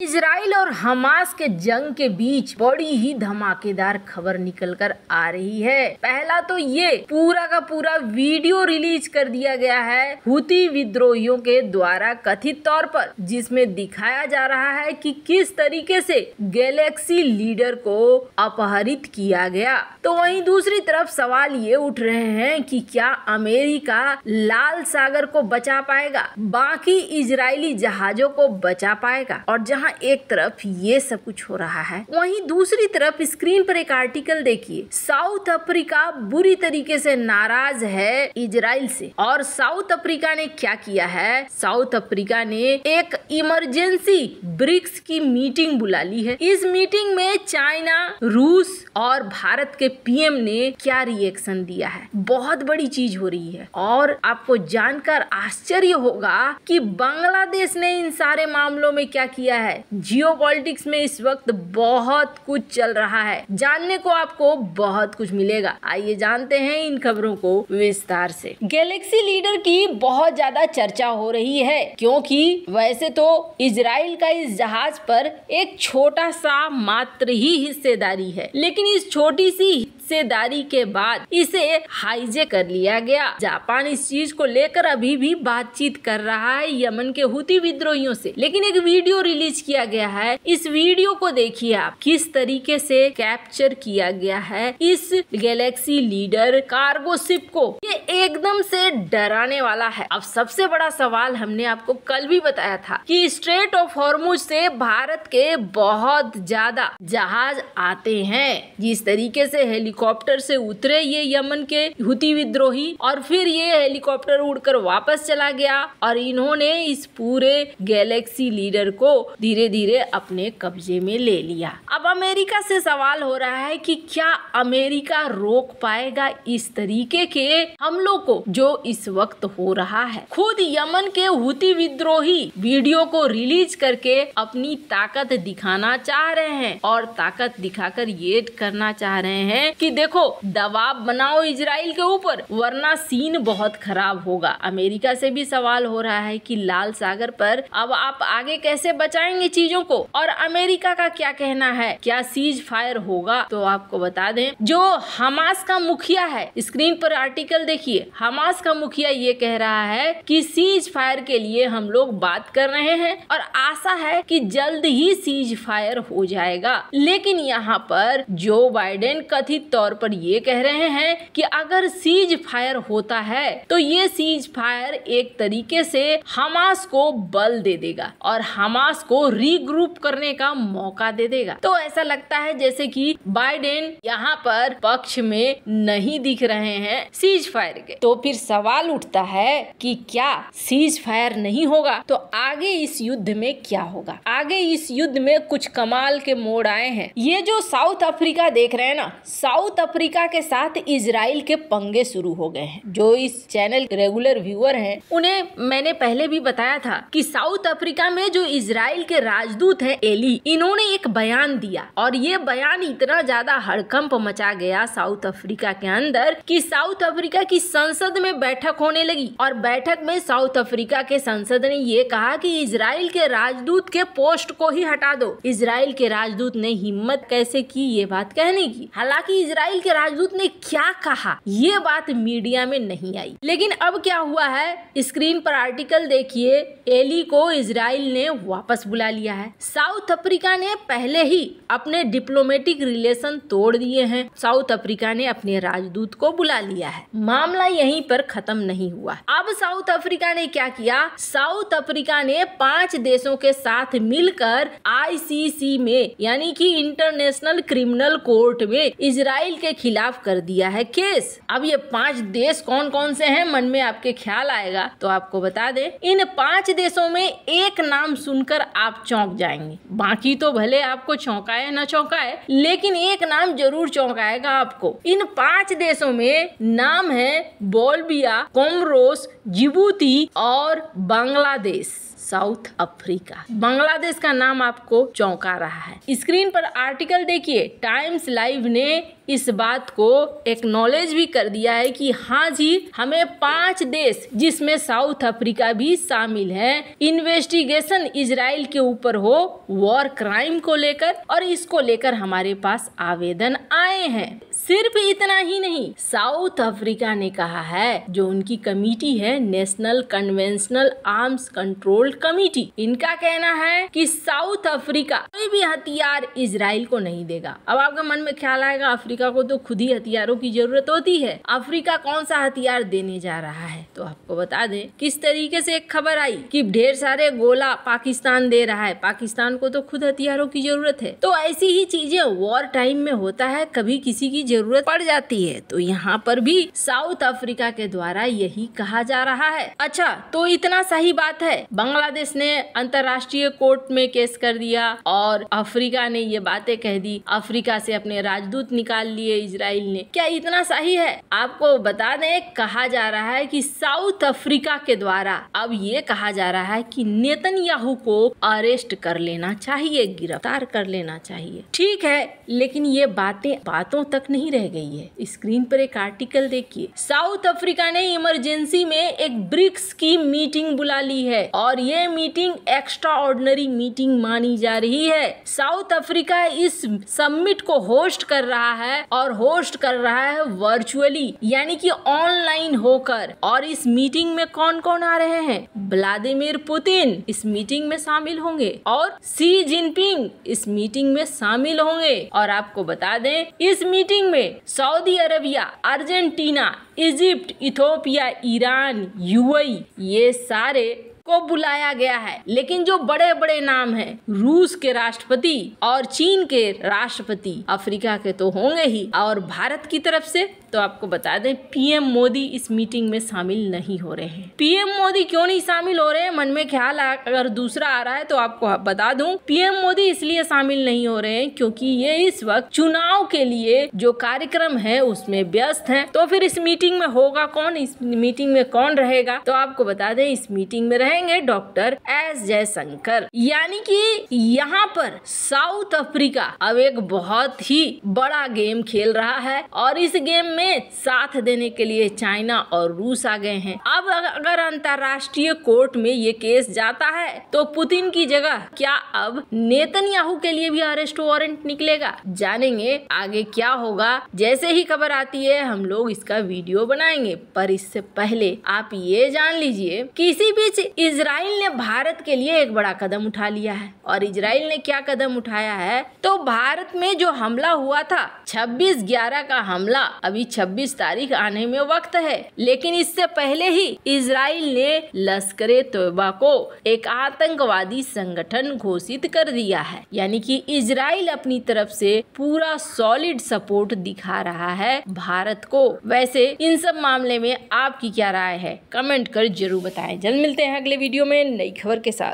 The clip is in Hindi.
इसराइल और हमास के जंग के बीच बड़ी ही धमाकेदार खबर निकल कर आ रही है। पहला तो ये, पूरा का पूरा वीडियो रिलीज़ कर दिया गया है हुती विद्रोहियों के द्वारा कथित तौर पर, जिसमें दिखाया जा रहा है कि किस तरीके से गैलेक्सी लीडर को अपहरित किया गया। तो वहीं दूसरी तरफ़ सवाल ये उठ रहे हैं कि क्या अमेरिका लाल सागर को बचा पाएगा? बाकी इजरायली जहाजों को बचा पाएगा? और जहाँ जहाँ एक तरफ़ ये सब कुछ हो रहा है, वहीं दूसरी तरफ़ स्क्रीन पर एक आर्टिकल देखिए। साउथ अफ्रीका बुरी तरीके से नाराज़ है इजराइल से। और साउथ अफ्रीका ने क्या किया है? साउथ अफ्रीका ने एक इमरजेंसी ब्रिक्स की मीटिंग बुला ली है। इस मीटिंग में चाइना, रूस और भारत के पीएम ने क्या रिएक्शन दिया है? बहुत बड़ी चीज़ हो रही है। और आपको जानकर आश्चर्य होगा कि बांग्लादेश ने इन सारे मामलों में क्या किया है? है। जियो में इस वक्त बहुत कुछ चल रहा है। जानने को आपको बहुत कुछ मिलेगा। आइए जानते हैं इन खबरों को विस्तार से। गैलेक्सी लीडर की बहुत ज़्यादा चर्चा हो रही है, क्योंकि वैसे तो इसराइल का इस जहाज़ पर एक छोटा सा मात्र ही हिस्सेदारी है। लेकिन इस छोटी सी हिस्सेदारी के बाद इसे हाईजे कर लिया गया। जापान इस चीज़ को लेकर अभी भी बातचीत कर रहा है यमन के हुती विद्रोहियों से। लेकिन एक वीडियो रिलीज़ किया गया है। इस वीडियो को देखिए आप, किस तरीके से कैप्चर किया गया है इस गैलेक्सी लीडर कार्गो शिप को। ये एकदम से डराने वाला है। अब सबसे बड़ा सवाल हमने आपको कल भी बताया था कि स्ट्रेट ऑफ़ हॉर्मुज से भारत के बहुत ज़्यादा जहाज़ आते हैं। जिस तरीके से हेली हेलीकॉप्टर से उतरे ये यमन के हुती विद्रोही और फिर ये हेलीकॉप्टर उड़कर वापस चला गया और इन्होंने इस पूरे गैलेक्सी लीडर को धीरे धीरे अपने कब्जे में ले लिया। अब अमेरिका से सवाल हो रहा है कि क्या अमेरिका रोक पाएगा इस तरीके के हमलों को जो इस वक्त हो रहा है? खुद यमन के हुती विद्रोही वीडियो को रिलीज़ करके अपनी ताकत दिखाना चाह रहे हैं और ताकत दिखाकर ये करना चाह रहे हैं कि देखो, दबाव बनाओ इसराइल के ऊपर, वरना सीन बहुत खराब होगा। अमेरिका से भी सवाल हो रहा है कि लाल सागर पर अब आप आगे कैसे बचाएँगे चीज़ों को? और अमेरिका का क्या कहना है? क्या सीज फायर होगा? तो आपको बता दें, जो हमास का मुखिया है, स्क्रीन पर आर्टिकल देखिए। हमास का मुखिया ये कह रहा है कि सीज फायर के लिए हम लोग बात कर रहे हैं और आशा है कि जल्द ही सीज फायर हो जाएगा। लेकिन यहाँ पर जो बाइडेन कथित तौर पर ये कह रहे हैं कि अगर सीज फायर होता है तो ये सीज फायर एक तरीके से हमास को बल दे देगा और हमास को रीग्रुप करने का मौका दे देगा। तो ऐसा लगता है जैसे कि बाइडेन यहाँ पर पक्ष में नहीं दिख रहे हैं सीज फायर के। तो फिर सवाल उठता है कि क्या सीज फायर नहीं होगा? तो आगे इस युद्ध में क्या होगा? आगे इस युद्ध में कुछ कमाल के मोड़ आए हैं। ये जो साउथ अफ्रीका देख रहे हैं ना साउथ साउथ अफ्रीका के साथ इसराइल के पंगे शुरू हो गए हैं। जो इस चैनल के रेगुलर व्यूअर हैं, उन्हें मैंने पहले भी बताया था कि साउथ अफ्रीका में जो इसराइल के राजदूत हैं, एली, इन्होंने एक बयान दिया। और ये बयान इतना ज़्यादा हड़कंप मचा गया साउथ अफ्रीका के अंदर कि साउथ अफ्रीका की संसद में बैठक होने लगी। और बैठक में साउथ अफ्रीका के संसद ने ये कहा कि इसराइल के राजदूत के पोस्ट को ही हटा दो। इसराइल के राजदूत ने हिम्मत कैसे की ये बात कहने की? हालाँकि इसराइल के राजदूत ने क्या कहा? ये बात मीडिया में नहीं आई। लेकिन अब क्या हुआ है? स्क्रीन पर आर्टिकल देखिए, एली को इसराइल ने वापस बुला लिया है। साउथ अफ्रीका ने पहले ही अपने डिप्लोमेटिक रिलेशन तोड़ दिए हैं। साउथ अफ्रीका ने अपने राजदूत को बुला लिया है। मामला यहीं पर खत्म नहीं हुआ। अब साउथ अफ्रीका ने क्या किया? साउथ अफ्रीका ने पाँच देशों के साथ मिलकर आईसीसी में, यानी कि इंटरनेशनल क्रिमिनल कोर्ट में इसराइल इसराइल के खिलाफ कर दिया है केस। अब ये पाँच देश कौन कौन से हैं, मन में आपके ख्याल आएगा तो आपको बता दें। इन पाँच देशों में एक नाम सुनकर आप चौंक जाएँगे। बाकी तो भले आपको चौंकाए न चौंकाए, लेकिन एक नाम ज़रूर चौंकाएगा आपको। इन पाँच देशों में नाम है बोलबिया, कोमरोस, जिबूती और बांग्लादेश, साउथ अफ्रीका। बांग्लादेश का नाम आपको चौंका रहा है। स्क्रीन पर आर्टिकल देखिए। टाइम्स लाइव ने इस बात को एक्नॉलेज भी कर दिया है कि हाँ जी, हमें पाँच देश, जिसमें साउथ अफ्रीका भी शामिल है इन्वेस्टिगेशन इसराइल के ऊपर हो वॉर क्राइम को लेकर, और इसको लेकर हमारे पास आवेदन आए हैं। सिर्फ़ इतना ही नहीं, साउथ अफ्रीका ने कहा है, जो उनकी कमिटी है national conventional arms control committee इनका कहना है कि साउथ अफ्रीका कोई भी हथियार इसराइल को नहीं देगा। अब आपके मन में ख्याल आएगा, अफ्रीका को तो खुद ही हथियारों की ज़रूरत होती है। अफ्रीका कौन सा हथियार देने जा रहा है? तो आपको बता दें, किस तरीके से एक खबर आई कि ढेर सारे गोला पाकिस्तान दे रहा है। पाकिस्तान को तो खुद हथियारों की ज़रूरत है। तो ऐसी ही चीज़ें वॉर टाइम में होता है, कभी किसी की ज़रूरत पड़ जाती है। तो यहाँ पर भी साउथ अफ्रीका के द्वारा यही कहा जा रहा है। अच्छा तो इतना सही बात है। बांग्लादेश ने अंतर्राष्ट्रीय कोर्ट में केस कर दिया और अफ्रीका ने ये बातें कह दी। अफ्रीका से अपने राजदूत निकाल लिए इसराइल ने। क्या इतना सही है? आपको बता दें, कहा जा रहा है कि साउथ अफ्रीका के द्वारा अब ये कहा जा रहा है कि नेतन्याहू को अरेस्ट कर लेना चाहिए, गिरफ़्तार कर लेना चाहिए। ठीक है, लेकिन ये बातें बातों तक नहीं रह गई है। स्क्रीन पर एक आर्टिकल देखिए। साउथ अफ्रीका ने इमरजेंसी में एक ब्रिक्स की मीटिंग बुला ली है और ये मीटिंग एक्स्ट्रा ऑर्डनरी मीटिंग मानी जा रही है। साउथ अफ्रीका इस समिट को होस्ट कर रहा है और होस्ट कर रहा है वर्चुअली यानी कि ऑनलाइन होकर। और इस मीटिंग में कौन कौन आ रहे हैं? व्लादिमीर पुतिन इस मीटिंग में शामिल होंगे और सी जिनपिंग इस मीटिंग में शामिल होंगे। और आपको बता दें, इस मीटिंग में Saudi Arabia Argentina Egypt Ethiopia Iran UAE ये सारे को बुलाया गया है। लेकिन जो बड़े बड़े नाम हैं, रूस के राष्ट्रपति और चीन के राष्ट्रपति, अफ्रीका के तो होंगे ही। और भारत की तरफ़ से तो आपको बता दें, पीएम मोदी इस मीटिंग में शामिल नहीं हो रहे हैं। पीएम मोदी क्यों नहीं शामिल हो रहे हैं? मन में ख्याल अगर दूसरा आ रहा है तो आपको बता दूँ। पीएम मोदी इसलिए शामिल नहीं हो रहे हैं क्योंकि ये इस वक्त चुनाव के लिए जो कार्यक्रम है, उसमें व्यस्त है। तो फिर इस मीटिंग में होगा कौन? इस मीटिंग में कौन रहेगा? तो आपको बता दें, इस मीटिंग में रहेंगे डॉक्टर एस जयशंकर। यानी कि यहाँ पर साउथ अफ्रीका अब एक बहुत ही बड़ा गेम खेल रहा है और इस गेम में में साथ देने के लिए चाइना और रूस आ गए हैं। अब अगर अंतरराष्ट्रीय कोर्ट में ये केस जाता है तो पुतिन की जगह क्या अब नेतन्याहू के लिए भी अरेस्ट वारंट निकलेगा? जानेंगे आगे क्या होगा। जैसे ही खबर आती है, हम लोग इसका वीडियो बनाएँगे। पर इससे पहले आप ये जान लीजिए, किसी बीच इसराइल ने भारत के लिए एक बड़ा कदम उठा लिया है। और इसराइल ने क्या कदम उठाया है? तो भारत में जो हमला हुआ था 26 ग्यारह का हमला अभी 26 तारीख आने में वक्त है। लेकिन इससे पहले ही इसराइल ने लश्कर तोयबा को एक आतंकवादी संगठन घोषित कर दिया है। यानी कि इसराइल अपनी तरफ़ से पूरा सॉलिड सपोर्ट दिखा रहा है भारत को। वैसे इन सब मामले में आपकी क्या राय है? कमेंट कर ज़रूर बताएँ। जल्द मिलते हैं अगले वीडियो में नई खबर के साथ।